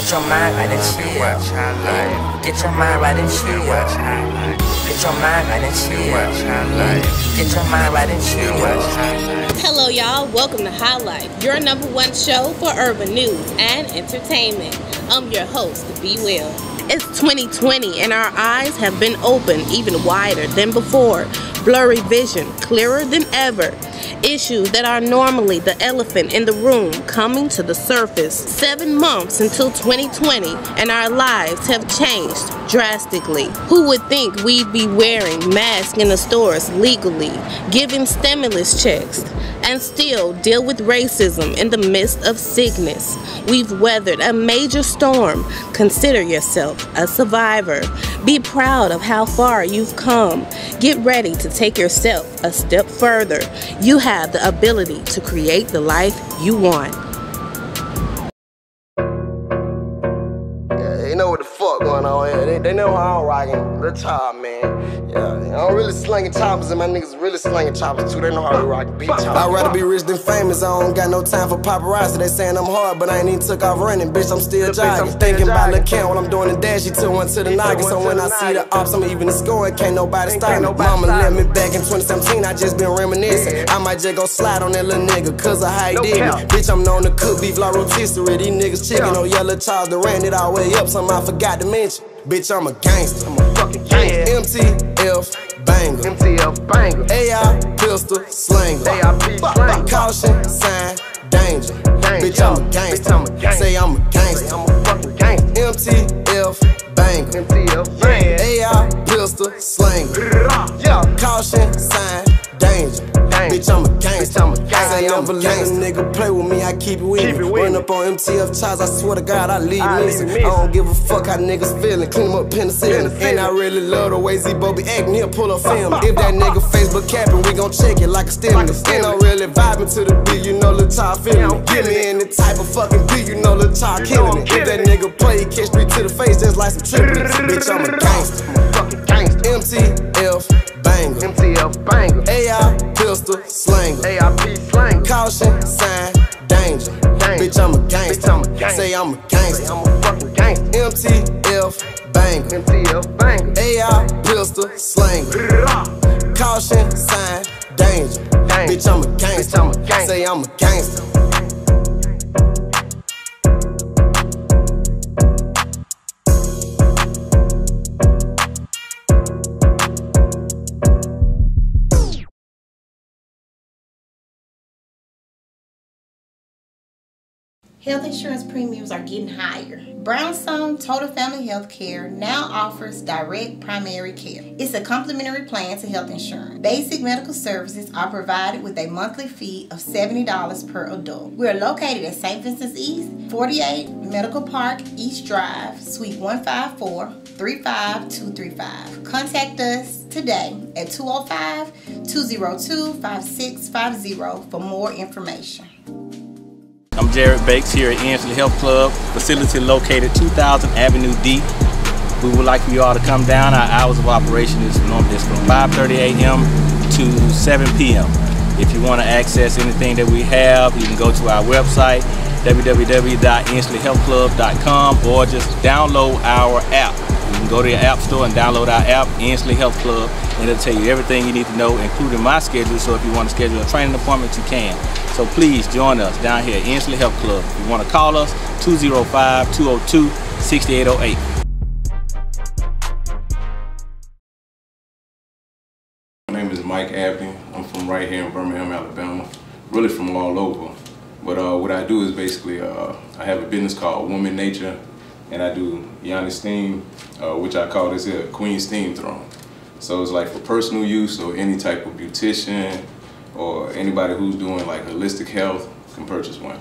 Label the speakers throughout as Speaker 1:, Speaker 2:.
Speaker 1: Get your mind right and chill. Get your mind right and chill. Get your mind right and chill. Get your mind right and chill.
Speaker 2: Hello, y'all. Welcome to Highlife, your number one show for urban news and entertainment. I'm your host, B Will. It's 2020 and our eyes have been opened even wider than before. Blurry vision, clearer than ever. Issues that are normally the elephant in the room coming to the surface. Seven months until 2020 and our lives have changed drastically. Who would think we'd be wearing masks in the stores legally, giving stimulus checks, and still deal with racism in the midst of sickness? We've weathered a major storm. Consider yourself a survivor. Be proud of how far you've come. Get ready to take yourself a step further. You have the ability to create the life you want.
Speaker 3: They, know how I'm rocking. The top, man. Yeah, I'm really slinging choppers, and my niggas really slinging choppers too. They know how we rock beat choppers. I'd rather be rich than famous. I don't got no time for paparazzi. They saying I'm hard, but I ain't even took off running. Bitch, I'm still jogging. Thinking about the count while I'm doing the dash. You took one to the noggin. So when I see the ops, I'm even the scoring. Can't nobody stop me. Mama let me back in 2017. I just been reminiscing. I might just go slide on that little nigga, cause of how he did me. Bitch, I'm known to cook beef like rotisserie. These niggas chicken on oh, yellow Charles Duran. It all way up, something I forgot to mention. Bitch, I'm a gangster. I'm a fucking gangster. MTF banger. MTF banger. AI pistol slanger. AIP slanger. Caution, sign, danger. Bitch, I'm a gangster. I'm a gangster. Say I'm a gangster. I'm a fucking gangster. MTF banger. MTF banger. AI pistol slanger. Caution, I'm a gangster. Say I'm a let a nigga play with me, I keep it with me. Run up on MTF charge, I swear to God, I leave missing. I don't give a fuck how niggas feeling. Clean up penicillin. And I really love the way Z-Bo be acting. He'll pull up film. If that nigga Facebook capping, we gon' check it like a stimulus. And I'm really vibing to the beat, you know, Lil Child feeling me. Get me in the type of fucking beat, you know, Lil Child killing it. If that nigga play, catch three to the face, just like some triplets. Bitch, I'm a gangster. I'm a fucking gangster. MTF banger. MTF banger. AI pistol slanger. AIP slang. Caution, sign, danger. Bitch, I'm a gangster. I'm a Say I'm a gangster. I'm a fucking gangster. MTF banger. MTF banger. AI pistol slanger. Caution, sign, danger. Bitch, I'm a gangster. I'm a Say I'm a gangster.
Speaker 2: Health insurance premiums are getting higher. Brownstone Total Family Health Care now offers direct primary care. It's a complimentary plan to health insurance. Basic medical services are provided with a monthly fee of $70 per adult. We are located at St. Vincent's East, 48 Medical Park East Drive, Suite 154, 35235. Contact us today at 205-202-5650 for more information.
Speaker 4: I'm Jared Bakes here at Ensley Health Club, facility located 2000 Avenue D. We would like for you all to come down. Our hours of operation is from 5.30 a.m. to 7 p.m. If you want to access anything that we have, you can go to our website, www.ensleyhealthclub.com or just download our app. You can go to your app store and download our app, Ensley Health Club, and it'll tell you everything you need to know, including my schedule. So if you want to schedule a training appointment, you can. So please join us down here at Ensley Health Club. If you want to call us, 205-202-6808.
Speaker 5: My name is Mike Abney. I'm from right here in Birmingham, Alabama. Really from all over. But uh, what I do is basically, uh, I have a business called Wombman Nature, and I do Yoni Steam, uh, which I call this here Queen Steam Throne. So it's like for personal use or any type of beautician or anybody who's doing like holistic health can purchase one.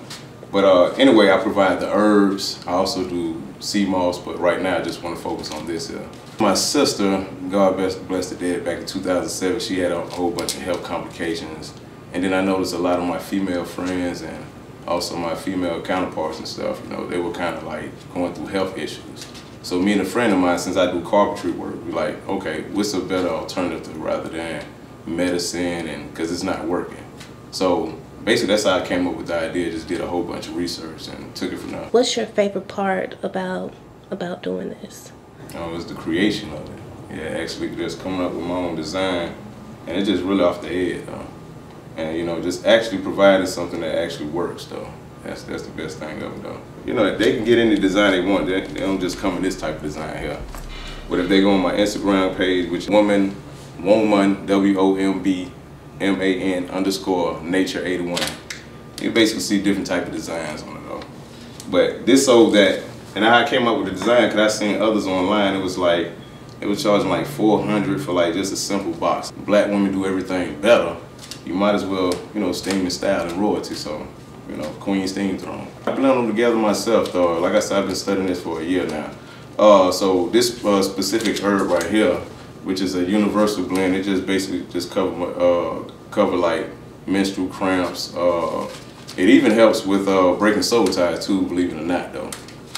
Speaker 5: But uh, anyway, I provide the herbs. I also do sea moss, but right now I just want to focus on this. My sister, God bless, bless the dead, back in 2007, she had a whole bunch of health complications. And then I noticed a lot of my female friends and also my female counterparts and stuff, you know, they were kind of like going through health issues. So me and a friend of mine, since I do carpentry work, we're like, okay, what's a better alternative rather than medicine and because it's not working. So basically that's how I came up with the idea. Just did a whole bunch of research and took it from there.
Speaker 2: What's your favorite part about about doing this?
Speaker 5: Oh, it was the creation of it. Yeah, actually just coming up with my own design, and it's just really off the head though. And you know, just actually providing something that actually works though. That's that's the best thing of though. You know, if they can get any design they want. They, they don't just come in this type of design here. But if they go on my Instagram page, which wombman, wombman, W-O-M-B-M-A-N underscore nature 81, you basically see different type of designs on it though. But this so that, and I came up with the design because I seen others online. It was like, it was charging like 400 for like just a simple box. Black women do everything better. You might as well, you know, steam and style and royalty. So, you know, Queen's Steam Throne. I blend them together myself though. Like I said, I've been studying this for a year now. Uh, so this uh, specific herb right here, which is a universal blend, it just basically just cover uh, cover like menstrual cramps. Uh, it even helps with uh, breaking soul ties too, believe it or not though.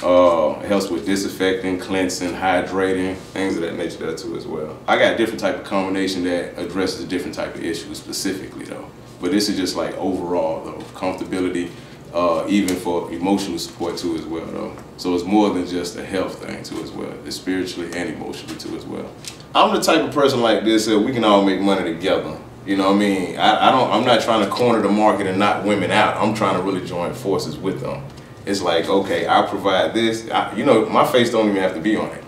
Speaker 5: Uh, it helps with disinfecting, cleansing, hydrating, things of that nature there too as well. I got different type of combination that addresses a different type of issues specifically though. But this is just like overall though, comfortability, uh, even for emotional support too as well though. So it's more than just a health thing too as well. It's spiritually and emotionally too as well. I'm the type of person like this that we can all make money together. You know what I mean? I, I don't I'm not trying to corner the market and knock women out. I'm trying to really join forces with them. It's like, okay, I provide this. I, you know, my face don't even have to be on it.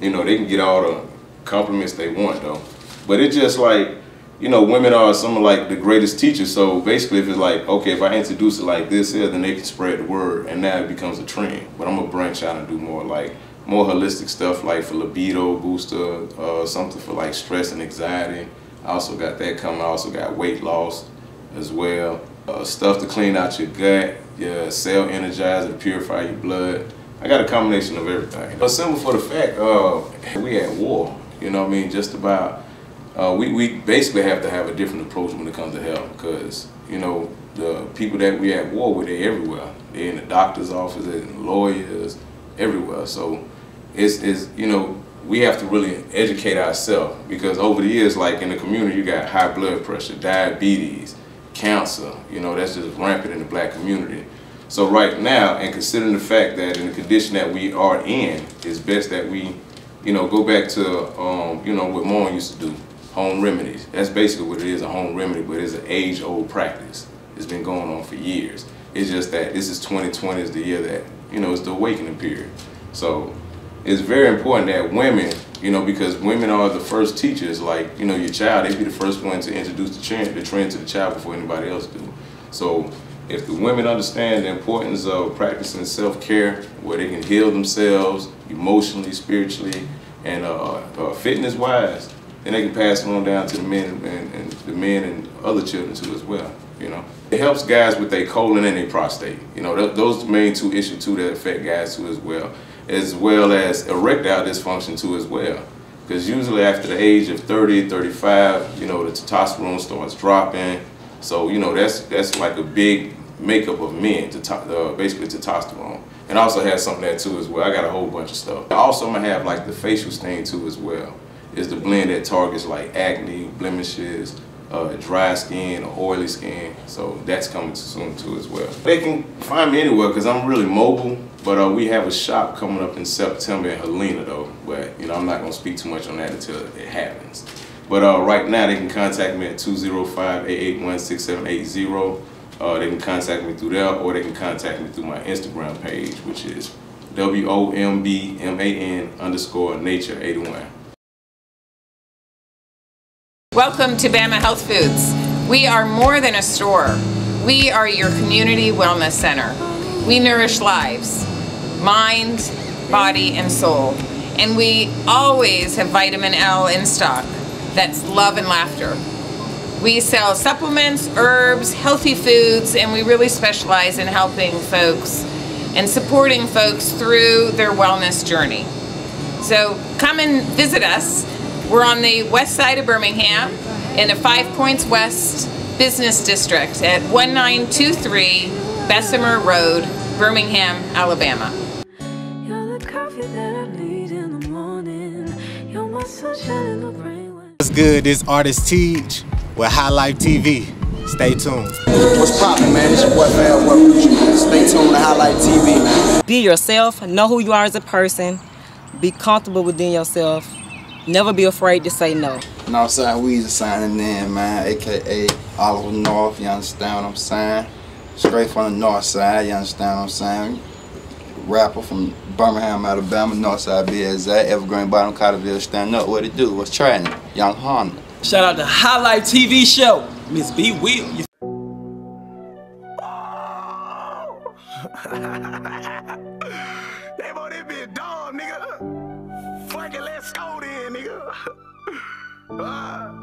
Speaker 5: You know, they can get all the compliments they want though. But it's just like, you know, women are some of like the greatest teachers. So basically, if it's like, okay, if I introduce it like this here, then they can spread the word, and now it becomes a trend. But I'm gonna branch out and do more like more holistic stuff, like for libido booster, uh, something for like stress and anxiety. I also got that coming. I also got weight loss as well. Uh, stuff to clean out your gut, your cell energizer to purify your blood. I got a combination of everything. But simple for the fact, uh, we at war. You know what I mean? Just about uh, we, we basically have to have a different approach when it comes to health because, you know, the people that we at war with, they're everywhere. They're in the doctor's office, they're in lawyers, everywhere. So it's, it's, you know, we have to really educate ourselves because over the years, like in the community, you got high blood pressure, diabetes, cancer, you know, that's just rampant in the black community. So right now, and considering the fact that in the condition that we are in, it's best that we, you know, go back to, um, you know, what Mom used to do home remedies. That's basically what it is, a home remedy, but it's an age-old practice. It's been going on for years. It's just that this is 2020 is the year that, you know, it's the awakening period. So it's very important that women, you know, because women are the first teachers, like, you know, your child, they be the first one to introduce the trend, the trend to the child before anybody else do. So if the women understand the importance of practicing self-care, where they can heal themselves emotionally, spiritually, and uh, uh, fitness-wise, then they can pass it on down to the men and, and the men and other children too as well. You know, it helps guys with their colon and their prostate. You know, th those main two issues too that affect guys too as well, as well as erectile dysfunction too as well. Because usually after the age of 30, 35, you know, the testosterone starts dropping. So you know that's that's like a big makeup of men, to uh, basically testosterone. And I also have something there too as well. I got a whole bunch of stuff. Also, I'm gonna have like the facial stain too as well is the blend that targets like acne, blemishes, uh, dry skin or oily skin. So that's coming soon too as well. They can find me anywhere because I'm really mobile. But uh, we have a shop coming up in September in Helena though. But you know, I'm not gonna speak too much on that until it happens. But uh, right now they can contact me at 205-881-6780. Uh, they can contact me through there or they can contact me through my Instagram page, which is W-O-M-B-M-A-N underscore nature 81.
Speaker 6: Welcome to Bama Health Foods. We are more than a store. We are your community wellness center. We nourish lives, mind, body, and soul. And we always have vitamin L in stock. That's love and laughter. We sell supplements, herbs, healthy foods, and we really specialize in helping folks and supporting folks through their wellness journey. So come and visit us we're on the west side of Birmingham in the Five Points West Business District at 1923 Bessemer Road, Birmingham, Alabama.
Speaker 7: What's good? This artist Teach with High Life TV. Stay tuned.
Speaker 8: What's poppin', man? It's your boy Fab Weber. Stay tuned to Highlife TV, man.
Speaker 9: Be yourself. Know who you are as a person. Be comfortable within yourself. Never be afraid to say no.
Speaker 10: Northside Weezy signing in, man, aka Oliver North, you understand what I'm saying? Straight from the north side, you understand what I'm saying? Rapper from Birmingham, Alabama, Northside be exact, Evergreen Bottom, Carterville, stand up, what it do? What's trending? Young Honda.
Speaker 11: Shout out to Highlife TV show, Miss B Will. You
Speaker 8: Uh.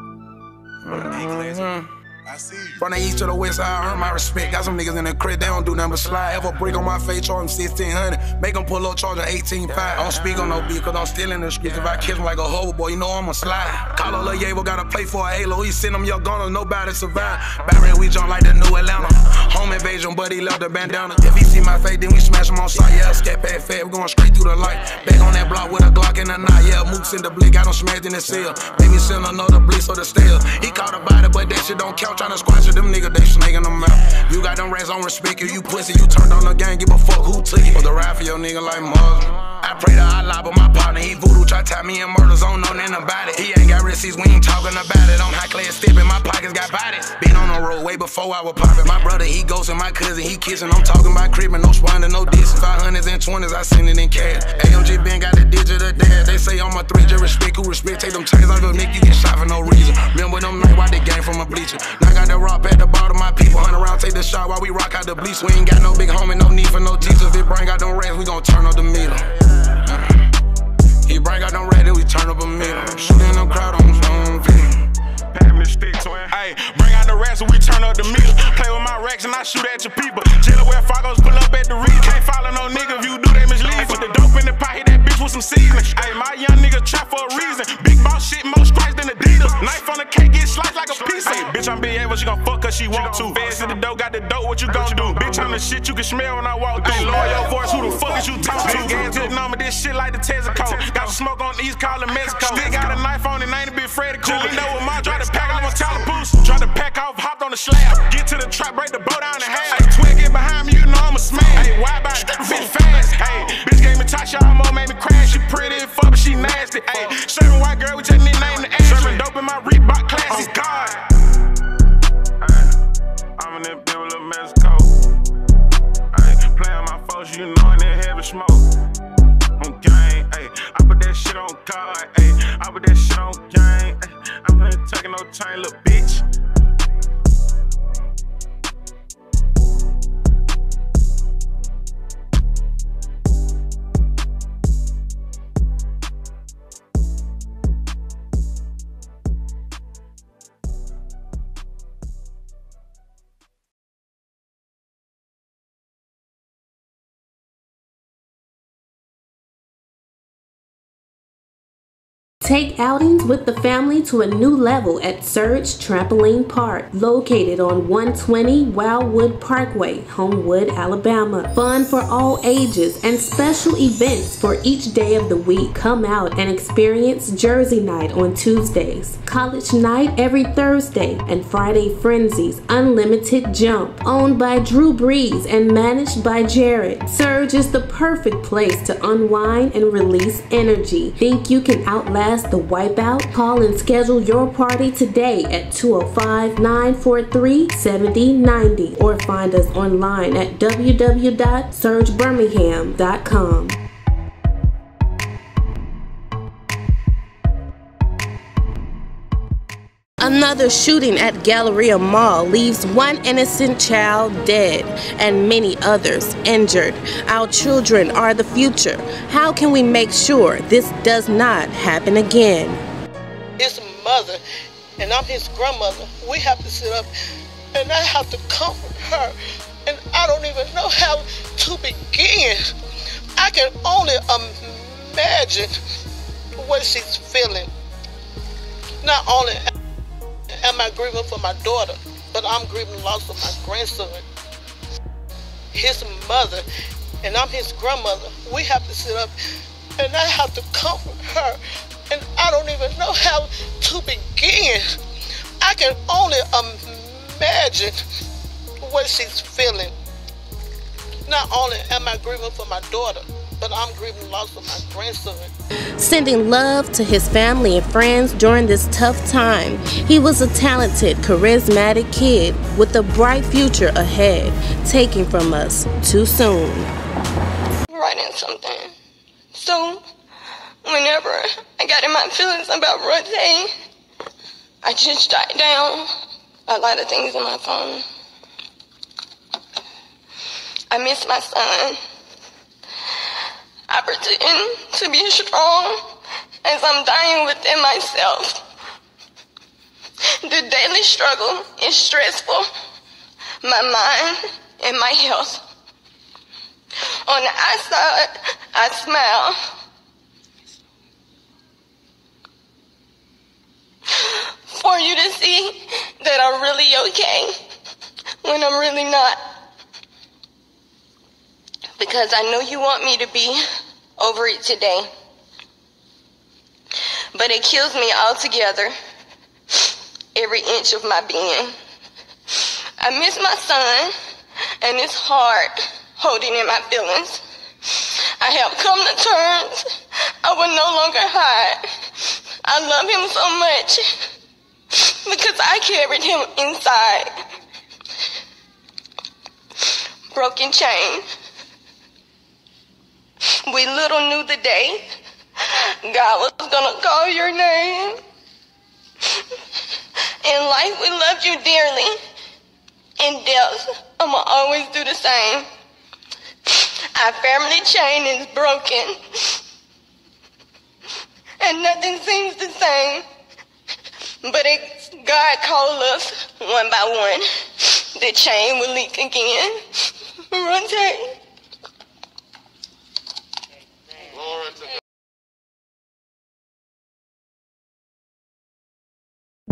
Speaker 8: I. From the east to the west I earn my respect. Got some niggas in the crib, they don't do nothing but slide. Ever break on my face, charge them 1600. Make them pull up, charge them 18.5. I don't speak on no beat, cause I'm still in the streets. If I kiss him like a hobo, boy, you know I'ma slide. Call a Yabo, gotta play for a halo. He send them y'all gonna nobody survive. Barry, we jump like the new Atlanta. Home invasion, but he left the bandana. If he see my face, then we smash him on sight. Yeah, scat pad fat, we going straight through the light. Back on that block with a Glock and a knife. Yeah, mooks in the blick, got him smashed in the cell. Made me send another blitz or the stairs. He caught a body, but that shit don't count. Tryna squash it, them niggas, they snaking them out. You got them rats on respect, if you pussy, you turned on the gang, give a fuck who took you. For the ride for your nigga like Muslim. I pray to Allah, but my partner, he voodoo, try tie me in murder zone, know nothing about it. He ain't got receipts, we ain't talking about it. On high class stepping, my pockets got bodies. Been on the road way before I was poppin'. My brother, he ghosting, my cousin, he kissing. I'm talking about cribbing, no spawning, no dissing. 500s and 20s, I send it in cash. AMG Ben got the digital dad. They say I'm a three, just respect who respect. Take them chains off your neck, you get shot for no reason. Remember them night why they game from a bleacher. Now I got the rock at the bottom, my people hunt around, take the shot while we rock out the bleach. We ain't got no big homie, no need for no teachers. If it bring out them rats, we gon' turn up the meter. He bring out them rats, then we turn up a meter. Shooting them crowd on some video.
Speaker 12: Pat me stick to it. Hey, bring out the rats and we turn up the meter. Play with my racks and I shoot at your people. Jilla where Fargos pull up at the reef. Can't follow no nigga if you do, they mislead. Put the dope in the pot, hit that bitch with some seasoning. Hey, my young nigga trap for a reason. Big boss shit, more stripes than Adidas. Knife on the cake, get sliced like a piece. Hey, bitch, I'm big able, she gon' fuck cause she want to. Feds in the dope, got the dope, what you gon' do? Bitch, I'm the shit you can smell when I walk through. Your voice, who the fuck is you talking to? Gas to the number, this shit like the Texaco. Got the smoke on the east, call it Mexico. Still got a knife on it, ain't a bit afraid of cool. You know what my try to pack, I'm a Talapoose. Try to pack off, hopped on the slab. Get to the trap, break the boat down in half. Hey, twin, get behind me, you know I'm a smash. Hey, why about it? Fit fast. Hey, bitch gave me Tasha, almost made me crash. Pretty fuck, but she nasty. Hey, serving white girl, we just nickname the ass. Serving dope in my Reebok
Speaker 13: Take outings with the family to a new level at Surge Trampoline Park, located on 120 Wildwood Parkway, Homewood, Alabama. Fun for all ages and special events for each day of the week. Come out and experience Jersey Night on Tuesdays, College Night every Thursday, and Friday Frenzies Unlimited Jump, owned by Drew Brees and managed by Jared. Surge is the perfect place to unwind and release energy. Think you can outlast the wipeout? Call and schedule your party today at 205 943 7090 or find us online at www.surgebirmingham.com. Another shooting at Galleria Mall leaves one innocent child dead and many others injured. Our children are the future. How can we make sure this does not happen again?
Speaker 14: His mother, and I'm his grandmother. We have to sit up and I have to comfort her. And I don't even know how to begin. I can only imagine what she's feeling. Not only am I grieving for my daughter, but I'm grieving the loss of my grandson. His mother, and I'm his grandmother. We have to sit up and I have to comfort her. And I don't even know how to begin. I can only imagine what she's feeling. Not only am I grieving for my daughter, but I'm grieving loss of my grandson.
Speaker 2: Sending love to his family and friends during this tough time. He was a talented, charismatic kid with a bright future ahead, taken from us too soon.
Speaker 7: Writing something. So, whenever I got in my feelings about Ronte, I just jot down a lot of things in my phone. I miss my son. Pretend to be strong as I'm dying within myself. The daily struggle is stressful. My mind and my health. On the outside, I smile. For you to see that I'm really okay when I'm really not. Because I know you want me to be over it today. But it kills me altogether, every inch of my being. I miss my son, and it's hard holding in my feelings. I have come to terms I will no longer hide. I love him so much because I carried him inside. Broken chain. We little knew the day God was gonna call your name. In life, we loved you dearly. In death, I'ma always do the same. Our family chain is broken. And nothing seems the same. But it, God called us one by one. The chain will leak again. Ronte.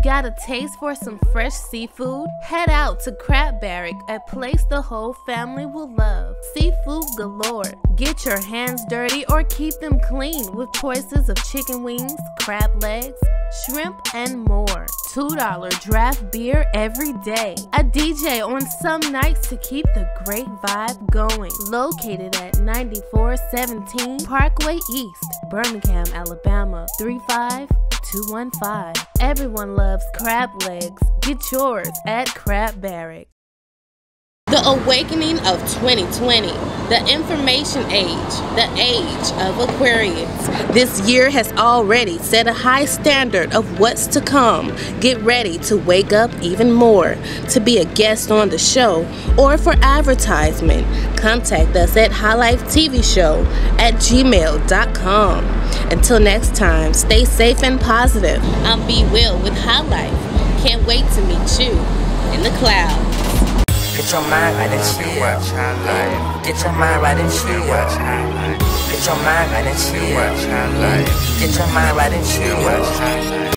Speaker 2: Got a taste for some fresh seafood? Head out to Crab Barrack, a place the whole family will love. Seafood galore. Get your hands dirty or keep them clean with choices of chicken wings, crab legs, shrimp, and more. $2 draft beer every day. A DJ on some nights to keep the great vibe going. Located at 9417 Parkway East, Birmingham, Alabama 35215. Everyone loves crab legs. Get yours at Crab Barrack. The awakening of 2020, the information age, the age of Aquarius. This year has already set a high standard of what's to come. Get ready to wake up even more. To be a guest on the show or for advertisement, contact us at Highlife TV Show at gmail.com. Until next time, stay safe and positive. I'm B Will with Highlife. Can't wait to meet you in the clouds.
Speaker 1: Get your mind right and chill. Get your mind right and chill. Get your mind right and chill. Get your mind right and chill.